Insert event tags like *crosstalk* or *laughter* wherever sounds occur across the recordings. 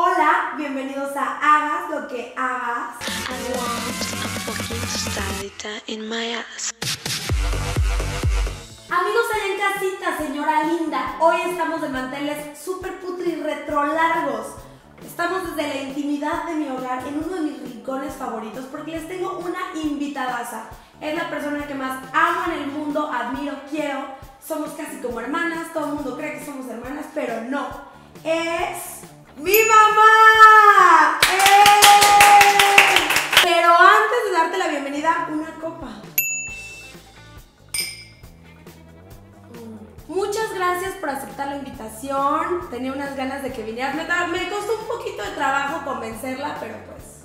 Hola, bienvenidos a Hagas lo que hagas. Amigos allá en casita, señora linda, hoy estamos de manteles super putri retro largos. Estamos desde la intimidad de mi hogar en uno de mis rincones favoritos porque les tengo una invitadaza. Es la persona que más amo en el mundo, admiro, quiero. Somos casi como hermanas, todo el mundo cree que somos hermanas, pero no. Es mi mamá. ¡Eh! Pero antes de darte la bienvenida, una copa. Muchas gracias por aceptar la invitación. Tenía unas ganas de que vinieras. Me, costó un poquito de trabajo convencerla, pero pues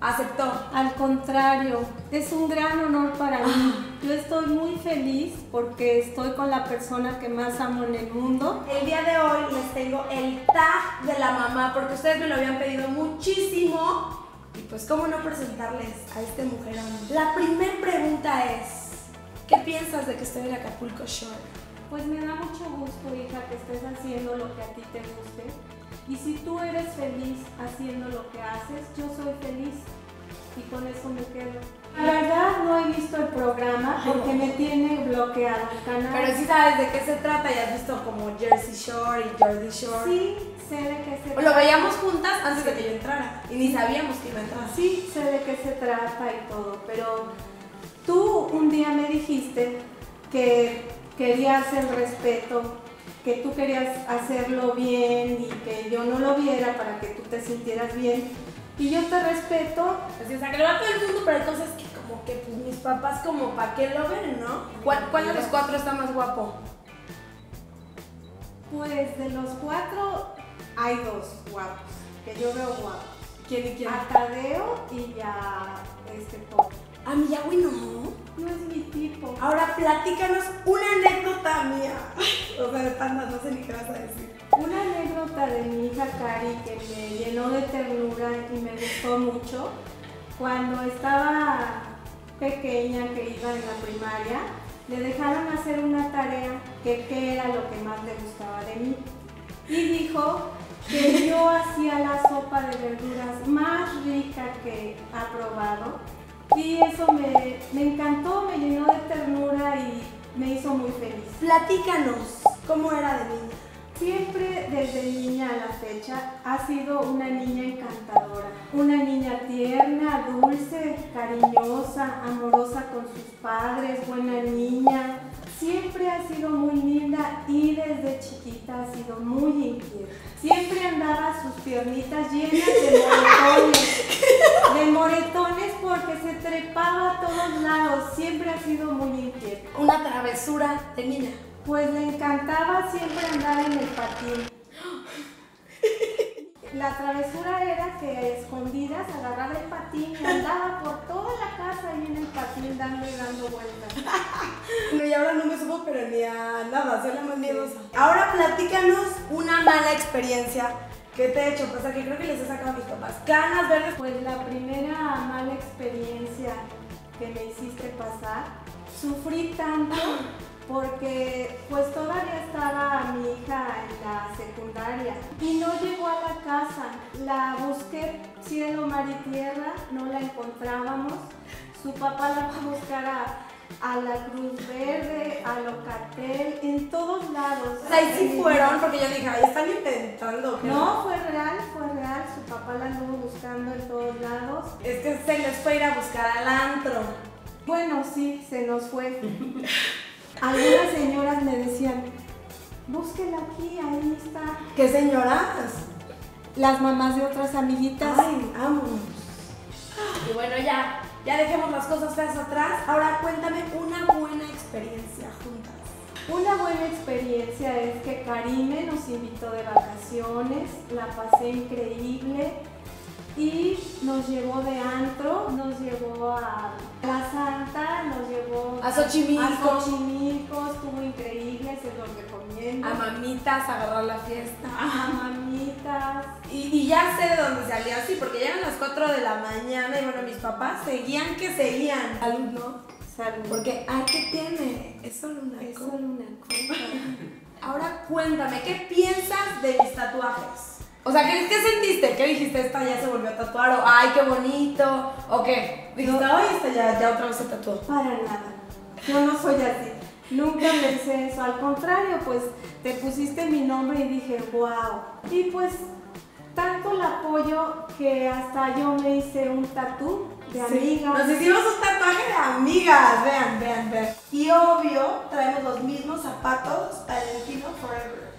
aceptó. Al contrario, es un gran honor para mí. Yo estoy muy feliz porque estoy con la persona que más amo en el mundo. El día de hoy les tengo el tag de la mamá porque ustedes me lo habían pedido muchísimo. Y pues, ¿cómo no presentarles a este mujerón? La primera pregunta es: ¿Qué piensas de que estoy en Acapulco Shore? Pues me da mucho gusto, hija, que estés haciendo lo que a ti te guste. Y si tú eres feliz haciendo lo que haces, yo soy feliz. Y con eso me quedo. La verdad no he visto el programa porque me tiene bloqueado el canal. Pero sí sabes de qué se trata, ya has visto como Jersey Shore y Jersey Shore. Sí, sé de qué se Lo veíamos juntas antes de que yo entrara y ni sabíamos que iba a entrar. Sí, sé de qué se trata y todo, pero tú un día me dijiste que querías el respeto, que tú querías hacerlo bien y que yo no lo viera para que tú te sintieras bien. Y yo te respeto, Así, o sea, que lo va todo el mundo, pero entonces que como que pues, mis papás como para qué lo ven, ¿no? ¿Cuál, cuál de los cuatro está más guapo? pues de los cuatro hay dos guapos, que yo veo guapos. ¿Quién y quién? A Tadeo y a este Pop. A mi Yahweh no. No es Ahora platícanos una anécdota mía. O sea, no sé ni qué vas a decir. Una anécdota de mi hija Cari que me llenó de ternura y me gustó mucho. Cuando estaba pequeña, que iba en la primaria, le dejaron hacer una tarea que qué era lo que más le gustaba de mí. Y dijo que yo hacía la sopa de verduras más rica que ha probado. Y eso me, me encantó, me llenó de ternura y me hizo muy feliz. Platícanos, ¿cómo era de niña? Siempre desde niña a la fecha ha sido una niña encantadora, una niña tierna, dulce, cariñosa, amorosa con sus padres, buena niña. Siempre ha sido muy linda y desde chiquita ha sido muy inquieta. Siempre andaba sus piernitas llenas de *laughs* moretones, de moretones porque se trepaba a todos lados. Siempre ha sido muy inquieta. Una travesura de niña. Pues le encantaba siempre andar en el patín. La travesura era que a escondidas agarraba el patín y andaba por toda la casa ahí en el patín dando y dando vueltas. No, y ahora no me supo, pero ni a nada, soy la más miedosa. Ahora platícanos una mala experiencia que te he hecho pasar, que creo que les he sacado a mis papás. Canas verdes. Pues la primera mala experiencia que me hiciste pasar, sufrí tanto porque pues todavía estaba mi hija en la secundaria y no llegó a la casa. La busqué cielo, mar y tierra, no la encontrábamos. Su papá la fue a buscar a, a la Cruz Verde, a Locatel, en todos lados. O sea, ahí sí fueron, porque yo dije, ahí están intentando. No, fue real, fue real. Su papá la anduvo buscando en todos lados. Es que se les fue a ir a buscar al antro. Bueno, sí, se nos fue. *laughs* Algunas señoras me decían, búsquela aquí, ahí está. ¿Qué señoras? Las mamás de otras amiguitas. Ay, vámonos. Y bueno, ya, ya dejemos las cosas feas atrás. Ahora cuéntame una buena experiencia juntas. Una buena experiencia es que Karime nos invitó de vacaciones, la pasé increíble y nos llevó de antro, nos llevó a La Santa, nos llevó A Xochimilco. a Xochimilco, estuvo increíble, se los recomiendo. A mamitas, agarrar la fiesta. a mamitas. Y, y ya sé de dónde salió así, porque ya eran las 4 de la mañana y bueno, mis papás seguían que seguían. Salud, ¿no? Salud. Porque, ay, ¿qué tiene? Es solo una es solo una cosa. *laughs* Ahora cuéntame, ¿qué piensas de mis tatuajes? O sea, ¿qué, ¿qué sentiste? ¿Qué dijiste? Esta ya se volvió a tatuar o ay, qué bonito. ¿O qué? Dijiste, ay, esta ya, ya otra vez se tatuó. Para nada. Yo no soy así. Nunca pensé eso. Al contrario, pues te pusiste mi nombre y dije, wow. Y pues tanto el apoyo que hasta yo me hice un tatú de amiga. Nos hicimos un tatuaje de amigas. Vean, vean, vean. Y obvio, traemos los mismos zapatos Valentino Forever.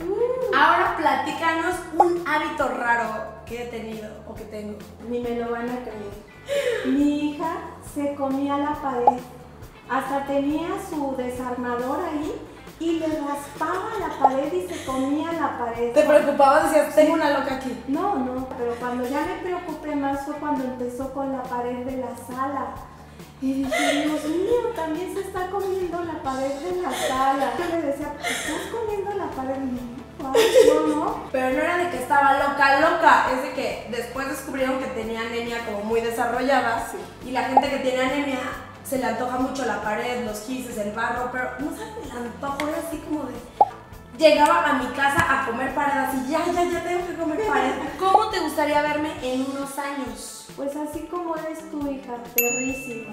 Uh, Ahora platícanos un hábito raro que he tenido o que tengo. ni me lo van a creer. Mi hija se comía la pared. Hasta tenía su desarmador ahí y le raspaba la pared y se comía la pared. ¿Te preocupabas? Decías, tengo una loca aquí. No, no, pero cuando ya me preocupé más fue cuando empezó con la pared de la sala. Y dije, Dios mío, también se está comiendo la pared de la sala. Yo le decía, ¿estás comiendo la pared? No, no. Pero no era de que estaba loca, loca. Es de que después descubrieron que tenía anemia como muy desarrollada. Y la gente que tiene anemia se le antoja mucho la pared, los gises, el barro. Pero no saben el antojo, era así como de. Llegaba a mi casa a comer pared así, ya, ya, ya tengo que comer pared. *laughs* ¿Cómo te gustaría verme en unos años? Pues así como eres tu hija, perrísima.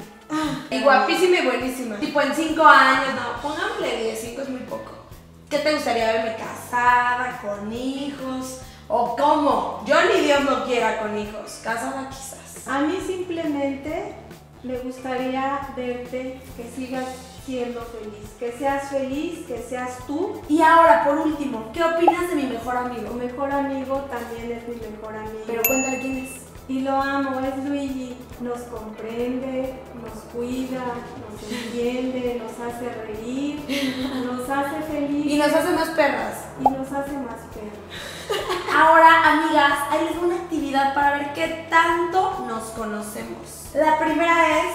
Y guapísima y buenísima. Tipo en 5 años, no, pónganle 10, 5 es muy poco. ¿Qué te gustaría verme casada, con hijos? ¿O cómo? Yo ni Dios no quiera con hijos. Casada quizás. A mí simplemente me gustaría verte que sigas siendo feliz, que seas feliz, que seas tú. Y ahora, por último, ¿qué opinas de mi mejor amigo? mejor amigo también es mi mejor amigo. Pero cuéntale quién es. Y lo amo, es Luigi. Nos comprende, nos cuida, nos entiende, nos hace reír, nos hace feliz Y nos hace más perras. y nos hace más perros. Ahora, amigas, ahí voy una actividad para ver qué tanto nos conocemos. La primera es,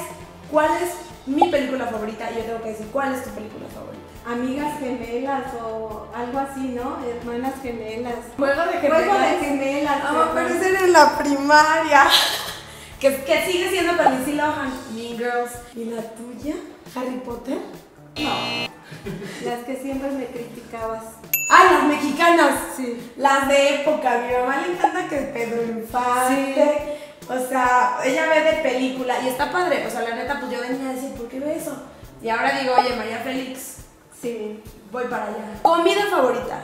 ¿cuál es mi película favorita? Y yo tengo que decir, ¿cuál es tu película favorita? Amigas gemelas o algo así, ¿no? Hermanas gemelas. Juego de Juego de gemelas. Ah, pero ese era en la primaria. *laughs* que, que sigue siendo Lindsay Lohan. Mean Girls. ¿Y la tuya? ¿Harry Potter? Las que siempre me criticabas. ¡Ay, las mexicanas! Sí. Las de época. A mi mamá le encanta que Pedro Infante. O sea, ella ve de película y está padre. O sea, la neta, pues yo venía a decir, ¿por qué ve eso? Y ahora digo, oye, María Félix, Sí. voy para allá. Comida favorita.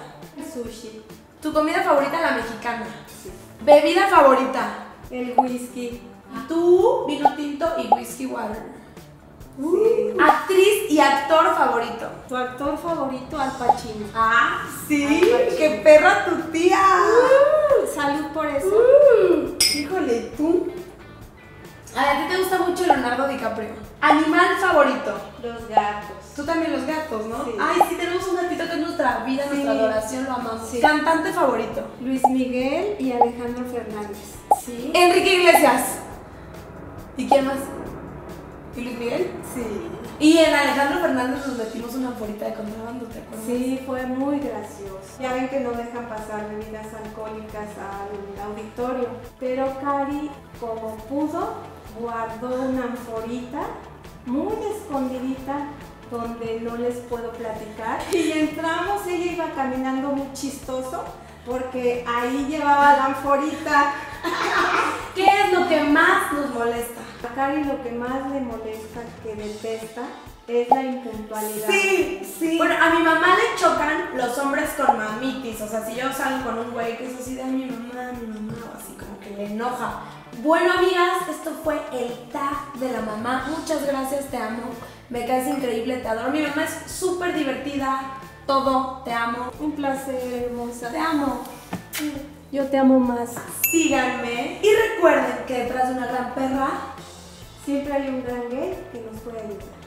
Sushi. Tu comida favorita, la mexicana. Sí. Bebida favorita. El whisky. Tú, vino tinto y whisky water. Sí. Actriz y actor favorito. Tu actor favorito, Al Pacino. Ah, sí. ¡Qué perra tu tía! Uh, Salud por eso. Uh, híjole, tú. A ti te gusta mucho Leonardo DiCaprio. Animal favorito. Los gatos. Tú también los gatos, ¿no? Sí. Ay, sí, tenemos un gatito que es nuestra vida, Sí. nuestra adoración, lo amamos. Sí. Cantante favorito. Luis Miguel y Alejandro Fernández. Sí. Enrique Iglesias. ¿Y quién más? ¿Y Luis Miguel? Sí. Y en Alejandro Fernández nos metimos una forita de contrabando, ¿te acuerdas? Sí, fue muy gracioso. Ya ven que no dejan pasar bebidas alcohólicas al auditorio. Pero Cari, como pudo, guardó una anforita muy escondidita donde no les puedo platicar. *laughs* Y entramos, ella iba caminando muy chistoso porque ahí llevaba la anforita. *laughs* ¿Qué es lo que más nos molesta? A Cari lo que más le molesta, que detesta, es la impuntualidad. Sí, sí. Bueno, a mi mamá le chocan los hombres con mamitis. O sea, si yo salgo con un güey que es así de "Ay, mi mamá, mi mamá, o así como que le enoja. Bueno, amigas, esto fue el tag de la mamá. Muchas gracias, te amo. Me caes increíble, te adoro. Mi mamá es súper divertida. Todo, te amo. Un placer, hermosa. Te amo. Yo te amo más. Síganme. Y recuerden que detrás de una gran perra Siempre hay un gran gay que nos puede ayudar.